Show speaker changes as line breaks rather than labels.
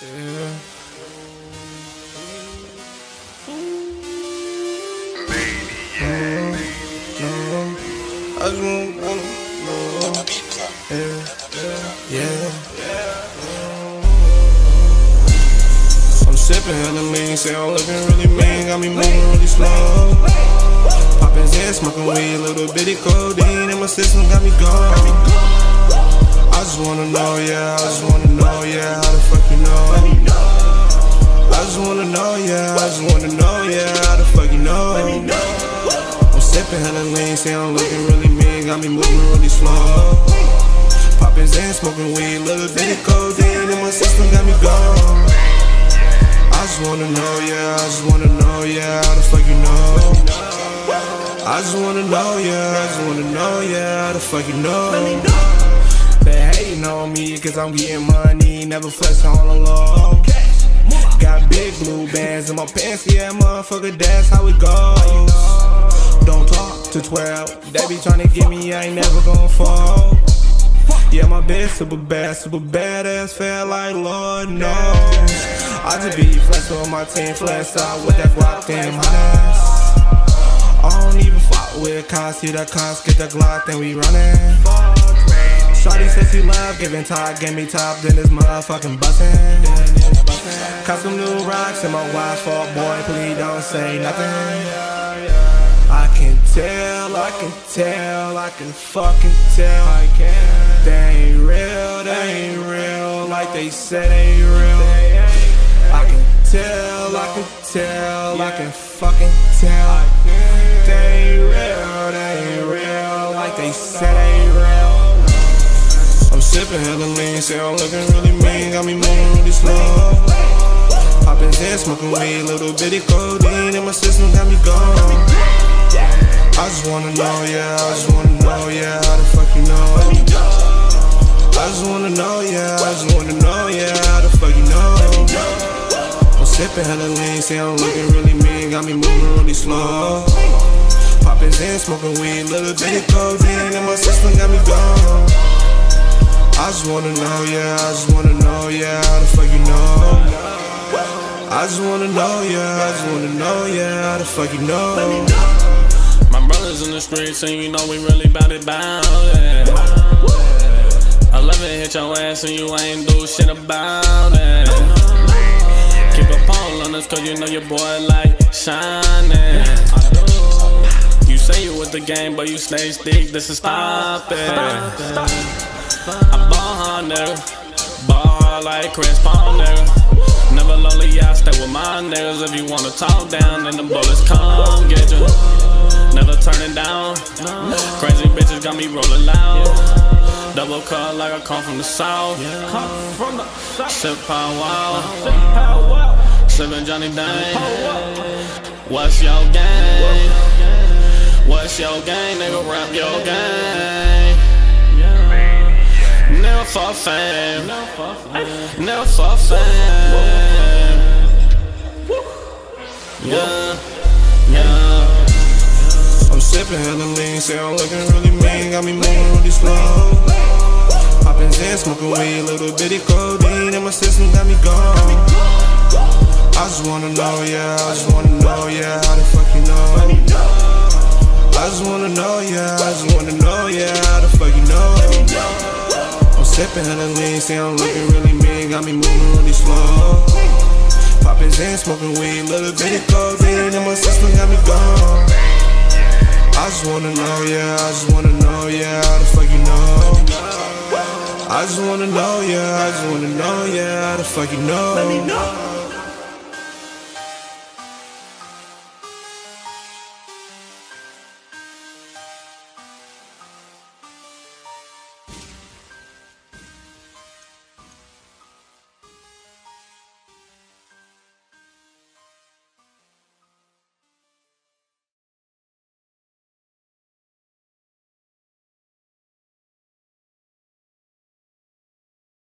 Yeah. I just want, wanna know. Yeah, yeah. I'm sipping hella lean, say I'm looking really mean, got me moving really slow. Poppin' Zen, smoking weed, little bitty codeine in my system, got me going. I just wanna know, yeah, I just wanna know, yeah, how the fuck you know? I just wanna know, yeah, I just wanna know, yeah, how the fuck you know? Sippin' hella lean, say I'm looking really mean, got me moving really slow. Poppin' Zen, smoking weed, little bitty codeine in my system got me going. I just wanna know, yeah, I just wanna know, yeah, how the fuck you know? I just wanna know, yeah, I just wanna know, yeah, how the fuck you know? Hating on me cause I'm getting money, never flex on the low. Got big blue bands in my pants, yeah, motherfucker, that's how it goes don't talk to 12. They be tryna get me, I ain't never gon' fall. Yeah, my bitch super bad, super badass, feel like Lord knows. I just be flex on my team, flex out with that guap my ass. I don't even fuck with cars, see that cars, get the Glock, then we running. Says she love giving top, give me top, then this motherfucking bustin'. Caught some new rocks in my watch, fuck boy, please don't say nothing I can tell, I can tell, I can fucking tell. I can. They ain't real, they ain't real, like they said they ain't real. I can tell, I can tell, I can fucking tell. They ain't real, I'm sipping hella lean, say I'm looking really mean, got me moving really slow. Poppin' Zen, smoking weed, little bitty codeine in my system got me going. I just wanna know, yeah, I just wanna know, yeah, how the fuck you know? I just wanna know, yeah, I just wanna know, yeah, how the fuck you know? I'm sipping hella lean, say I'm looking really mean, got me moving really slow. Poppin' Zen, smoking weed, little bitty codeine in my system got me gone. I just wanna know, yeah, I just wanna know, yeah, how the fuck you know? I just wanna know, yeah, I just wanna know, yeah, how the fuck you know?
My brothers in the streets, and you know we really bout it bout it. I love it, hit your ass, and you ain't do shit about it. Keep a pole on us, cause you know your boy like shining. You say you with the game, but you stay stick, this is stop it. I ball hard, nigga. Ball like Chris Paul, nigga. Never lonely, I stay with my niggas. If you wanna talk down, then the bullets come get you never turning down. Crazy bitches got me rolling loud. Double cut like I come from the south. Sip power wow. Sippin' Johnny Dang. What's your game? What's your game? Nigga, rap your game. Never for fame. Never for fame. Yeah. Yeah.
Sippin' hella lean, say I'm looking really mean, got me moving really slow. Poppin' Zen, smoking weed, little bitty codeine in my system got me gone. I just wanna know, yeah, I just wanna know, yeah, how the fuck you know? I just wanna know, yeah, I just I'm sippin' hella lean, say I'm looking really mean, got me moving really slow. Poppin' Zen, smoking weed, little bitty codeine in my system got me gone. I just wanna know, yeah, I just wanna know, yeah, how the fuck you know? I just wanna know, yeah, I just wanna know, yeah, how the fuck you know?